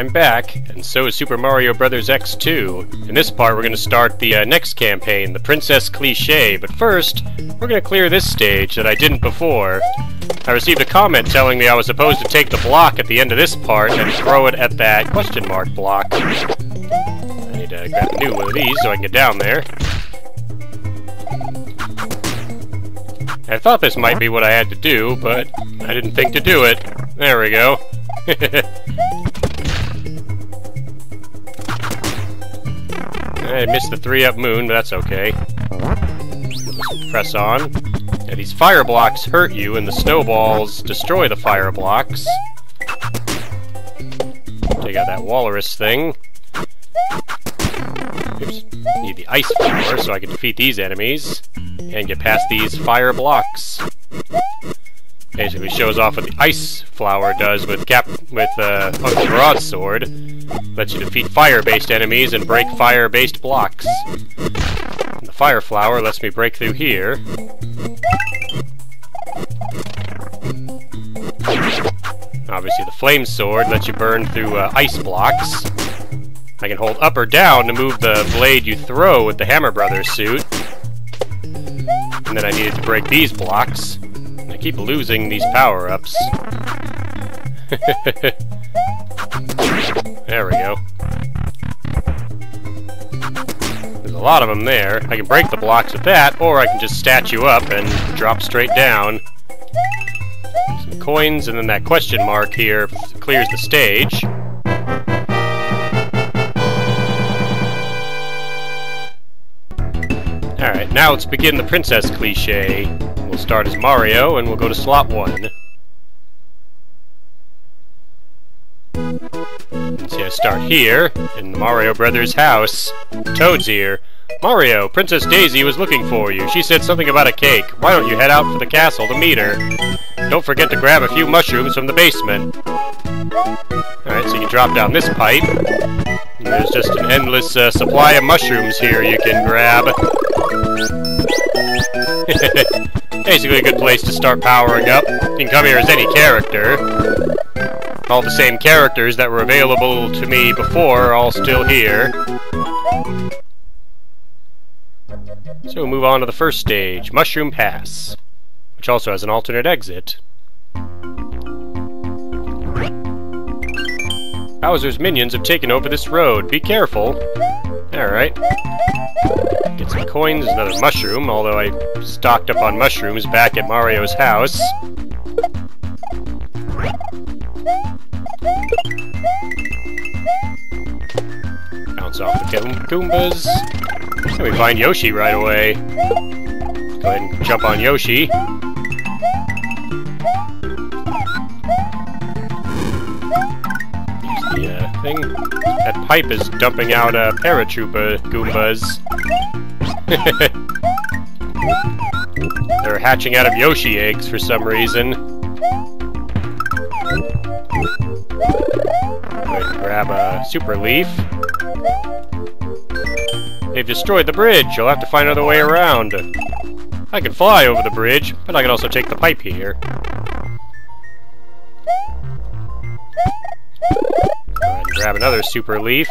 I'm back, and so is Super Mario Bros. X2. In this part, we're going to start the uh, next campaign, the Princess Cliché, but first, we're going to clear this stage that I didn't before. I received a comment telling me I was supposed to take the block at the end of this part and throw it at that question mark block. I need to grab a new one of these so I can get down there. I thought this might be what I had to do, but I didn't think to do it. There we go. I missed the three-up moon, but that's okay. Press on. These fire blocks hurt you, and the snowballs destroy the fire blocks. Take out that walrus thing. Oops. Need the ice flower so I can defeat these enemies and get past these fire blocks. Basically shows off what the ice flower does with Cap with uh, Uncle Broadsword. Lets you defeat fire-based enemies and break fire-based blocks. And the fire flower lets me break through here. Obviously the flame sword lets you burn through uh, ice blocks. I can hold up or down to move the blade you throw with the Hammer Brothers suit. And then I needed to break these blocks. I keep losing these power-ups. there we go. There's a lot of them there. I can break the blocks with that, or I can just statue up and drop straight down. Some coins, and then that question mark here clears the stage. Alright, now let's begin the princess cliche. We'll start as Mario, and we'll go to slot 1. I start here, in Mario Brothers' house. Toad's here. Mario, Princess Daisy was looking for you. She said something about a cake. Why don't you head out for the castle to meet her? Don't forget to grab a few mushrooms from the basement. Alright, so you can drop down this pipe. And there's just an endless uh, supply of mushrooms here you can grab. Basically a good place to start powering up. You can come here as any character. All the same characters that were available to me before are all still here. So we'll move on to the first stage, Mushroom Pass, which also has an alternate exit. Bowser's minions have taken over this road. Be careful. Alright. Get some coins, another mushroom, although I stocked up on mushrooms back at Mario's house. Off the Goombas. And we find Yoshi right away. Go ahead and jump on Yoshi. uh, thing. That pipe is dumping out uh, paratrooper Goombas. They're hatching out of Yoshi eggs for some reason. grab a super leaf. They've destroyed the bridge. You'll have to find another way around. I can fly over the bridge, but I can also take the pipe here. grab another super leaf.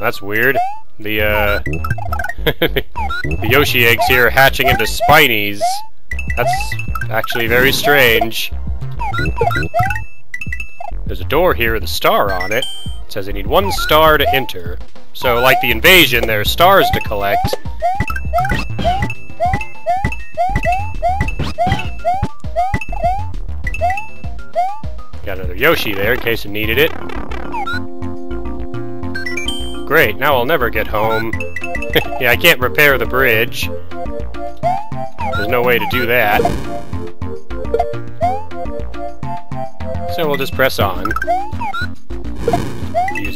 That's weird. The, uh... the Yoshi eggs here are hatching into Spinies. That's actually very strange. There's a door here with a star on it. Says I need one star to enter. So, like the invasion, there are stars to collect. Got another Yoshi there in case I needed it. Great, now I'll never get home. yeah, I can't repair the bridge. There's no way to do that. So we'll just press on.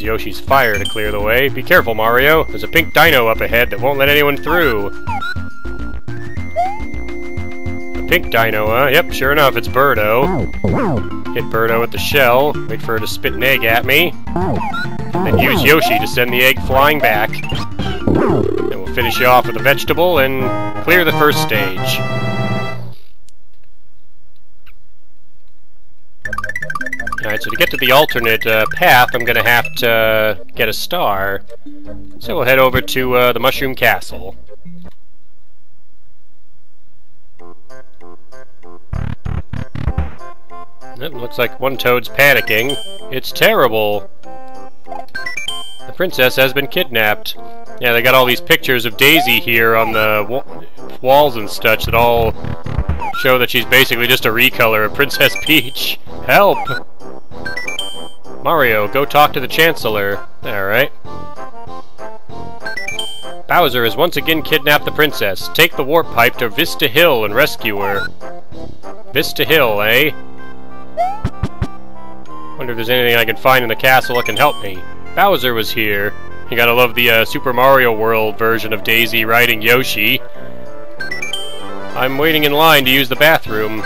Yoshi's fire to clear the way. Be careful, Mario. There's a pink dino up ahead that won't let anyone through. A pink dino, huh? Yep, sure enough, it's Birdo. Hit Birdo with the shell, wait for her to spit an egg at me, then use Yoshi to send the egg flying back. Then we'll finish you off with a vegetable and clear the first stage. Alright, so to get to the alternate uh, path, I'm gonna have to uh, get a star. So we'll head over to uh, the Mushroom Castle. It looks like one toad's panicking. It's terrible! The princess has been kidnapped. Yeah, they got all these pictures of Daisy here on the walls and such that all show that she's basically just a recolor of Princess Peach. Help! Mario, go talk to the Chancellor. Alright. Bowser has once again kidnapped the princess. Take the warp pipe to Vista Hill and rescue her. Vista Hill, eh? Wonder if there's anything I can find in the castle that can help me. Bowser was here. You gotta love the uh, Super Mario World version of Daisy riding Yoshi. I'm waiting in line to use the bathroom.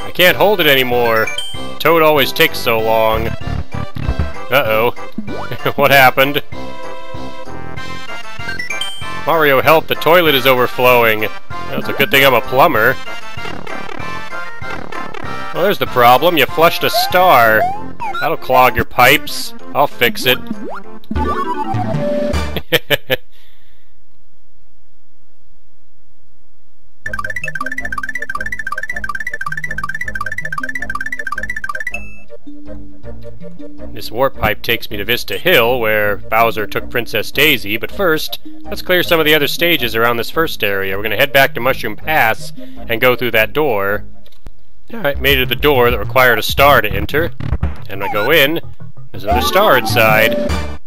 I can't hold it anymore. Toad always takes so long. Uh-oh. what happened? Mario, help! The toilet is overflowing. That's a good thing I'm a plumber. Well, there's the problem. You flushed a star. That'll clog your pipes. I'll fix it. This warp pipe takes me to Vista Hill, where Bowser took Princess Daisy, but first, let's clear some of the other stages around this first area. We're to head back to Mushroom Pass and go through that door. Alright, made it to the door that required a star to enter. And I go in, there's another star inside.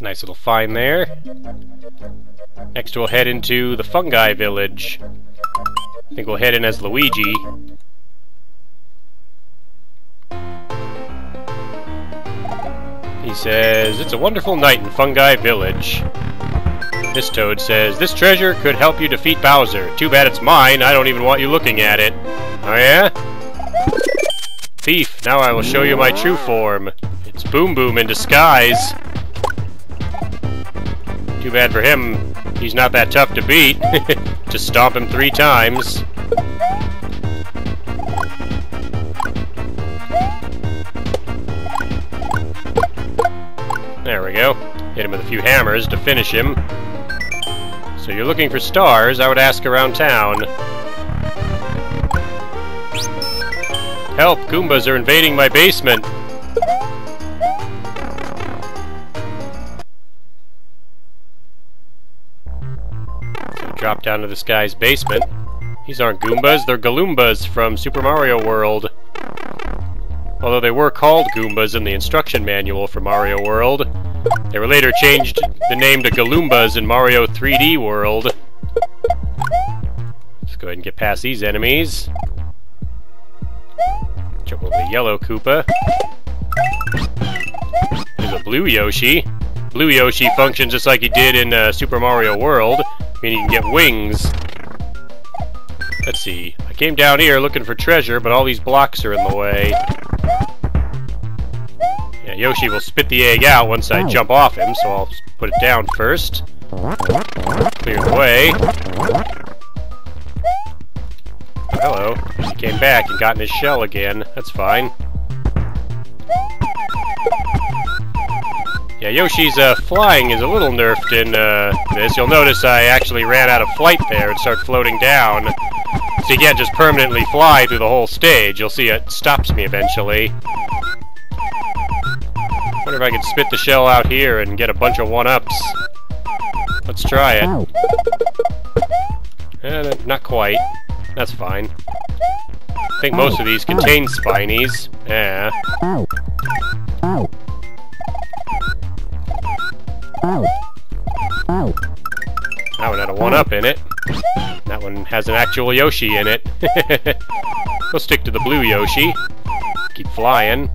Nice little find there. Next we'll head into the Fungi Village. I think we'll head in as Luigi. He says, It's a wonderful night in Fungi Village. This toad says, This treasure could help you defeat Bowser. Too bad it's mine, I don't even want you looking at it. Oh yeah? Thief, now I will show you my true form. It's Boom Boom in disguise. Too bad for him, he's not that tough to beat. Just stomp him three times. There we go. Hit him with a few hammers to finish him. So you're looking for stars, I would ask around town. Help! Goombas are invading my basement! So drop down to this guy's basement. These aren't Goombas, they're Galoombas from Super Mario World. Although they were called Goombas in the instruction manual for Mario World. They were later changed the name to Galoombas in Mario 3D World. Let's go ahead and get past these enemies. Jump over the yellow Koopa. There's a blue Yoshi. Blue Yoshi functions just like he did in uh, Super Mario World, meaning you can get wings. Let's see. I came down here looking for treasure, but all these blocks are in the way. Yoshi will spit the egg out once I jump off him, so I'll put it down first. Clear the way. Hello. He came back and got in his shell again. That's fine. Yeah, Yoshi's uh, flying is a little nerfed in uh, this. You'll notice I actually ran out of flight there and started floating down. So you can't just permanently fly through the whole stage. You'll see it stops me eventually. Wonder if I can spit the shell out here and get a bunch of one-ups. Let's try it. Eh, not quite. That's fine. I think most of these contain spinies. Yeah. That one had a one-up in it. That one has an actual Yoshi in it. we'll stick to the blue Yoshi. Keep flying.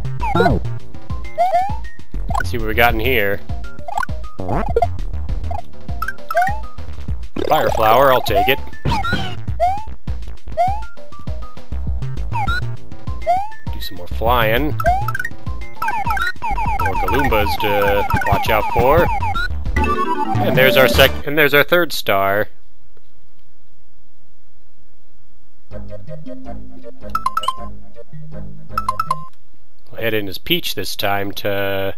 See what we got in here. Fire flower, I'll take it. Do some more flying. More Galoombas to watch out for. And there's our sec and there's our third star. head in as Peach this time to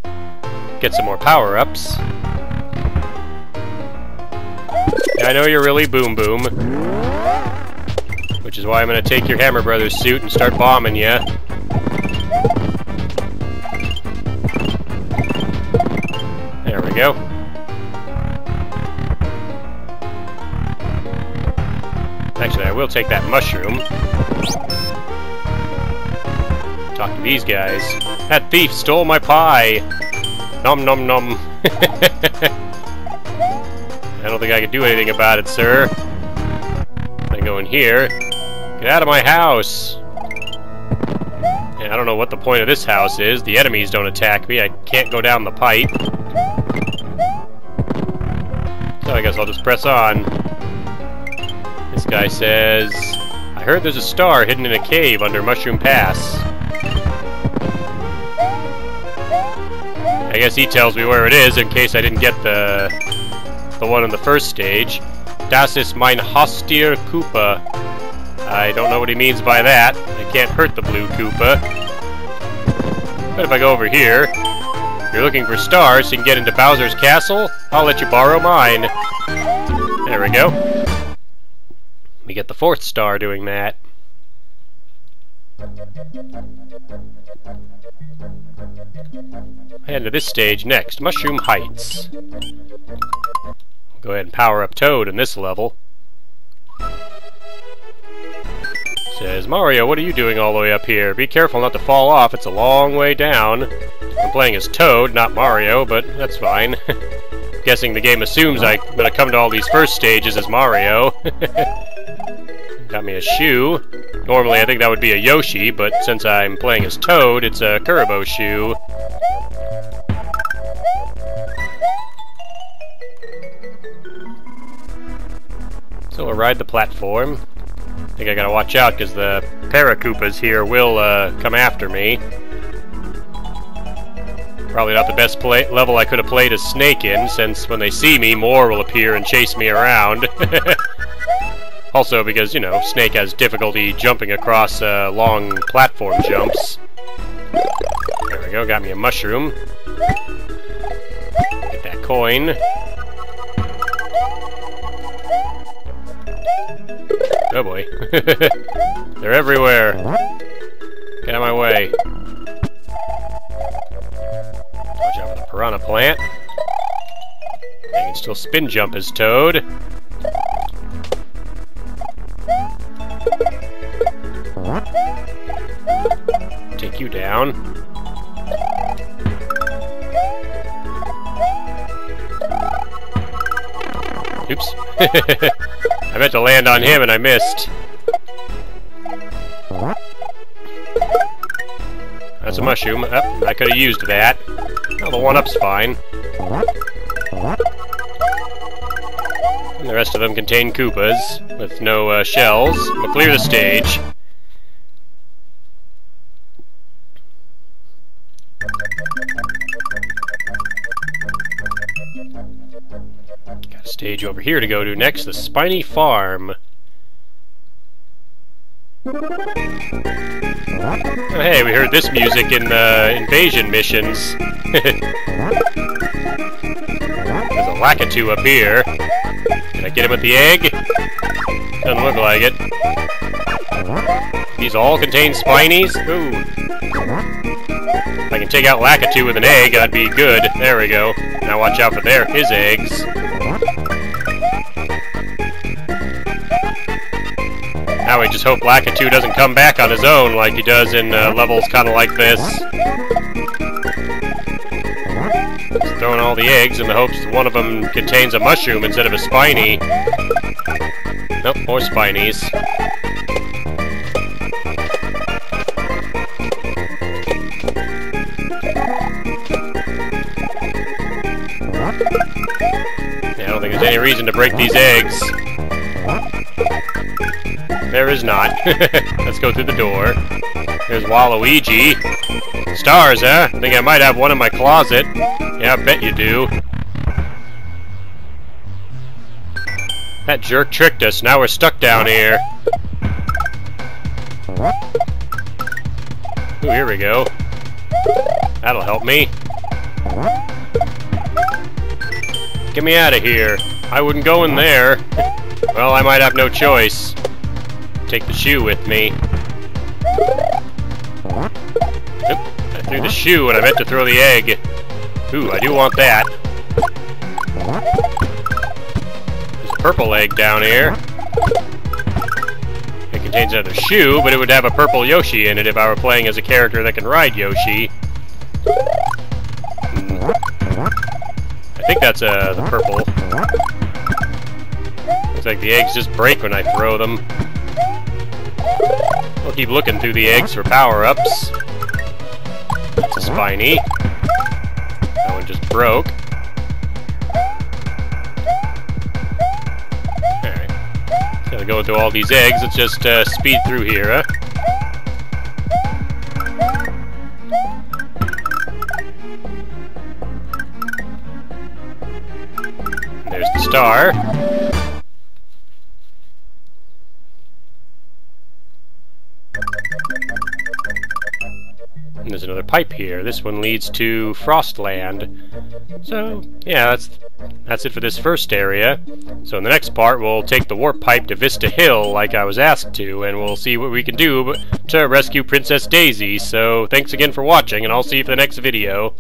get some more power-ups. I know you're really Boom Boom. Which is why I'm gonna take your Hammer Brothers suit and start bombing you. There we go. Actually, I will take that mushroom. Talk to these guys. That thief stole my pie! Nom nom nom. I don't think I can do anything about it, sir. I go in here. Get out of my house! I don't know what the point of this house is. The enemies don't attack me. I can't go down the pipe. So I guess I'll just press on. This guy says... I heard there's a star hidden in a cave under Mushroom Pass. I guess he tells me where it is in case I didn't get the the one in the first stage. Das ist mein Haustier Koopa. I don't know what he means by that. I can't hurt the blue Koopa. But if I go over here, you're looking for stars so you can get into Bowser's castle, I'll let you borrow mine. There we go. We get the fourth star doing that. Head to this stage next, Mushroom Heights. Go ahead and power up Toad in this level. Says, Mario, what are you doing all the way up here? Be careful not to fall off, it's a long way down. I'm playing as Toad, not Mario, but that's fine. Guessing the game assumes I'm gonna come to all these first stages as Mario. Got me a shoe. Normally I think that would be a Yoshi, but since I'm playing as Toad, it's a Kuribo shoe. So we'll ride the platform. I think I gotta watch out because the Parakoopas here will uh, come after me. Probably not the best play level I could have played as Snake in, since when they see me, more will appear and chase me around. also because, you know, Snake has difficulty jumping across uh, long platform jumps. There we go, got me a mushroom. Get that coin. Oh boy. They're everywhere. Get out of my way. Watch out for the piranha plant. I can still spin jump as Toad. You down. Oops. I meant to land on him and I missed. That's a mushroom. Oh, I could have used that. Oh, the one-up's fine. And the rest of them contain Koopas, with no uh, shells. But clear the stage. Over here to go to next, the Spiny Farm. Oh, hey, we heard this music in the invasion missions. There's a Lakitu up here. Can I get him with the egg? Doesn't look like it. These all contain spinies? Ooh. If I can take out Lakitu with an egg, I'd be good. There we go. Now watch out for there, his eggs. Now we just hope Lakitu doesn't come back on his own like he does in uh, levels kind of like this. Just throwing all the eggs in the hopes one of them contains a mushroom instead of a spiny. Nope, more spinies. Yeah, I don't think there's any reason to break these eggs. There is not. Let's go through the door. There's Waluigi. Stars, huh? I think I might have one in my closet. Yeah, I bet you do. That jerk tricked us. Now we're stuck down here. Ooh, here we go. That'll help me. Get me out of here. I wouldn't go in there. well, I might have no choice. Take the shoe with me. Oop, I threw the shoe and I meant to throw the egg. Ooh, I do want that. There's a purple egg down here. It contains another shoe, but it would have a purple Yoshi in it if I were playing as a character that can ride Yoshi. I think that's uh, the purple. Looks like the eggs just break when I throw them. I'll keep looking through the eggs for power-ups. That's a spiny. That one just broke. Alright. Gotta go through all these eggs. Let's just uh, speed through here, huh? There's the star. Pipe here. This one leads to Frostland. So, yeah, that's that's it for this first area. So in the next part, we'll take the warp pipe to Vista Hill like I was asked to, and we'll see what we can do to rescue Princess Daisy. So thanks again for watching, and I'll see you for the next video.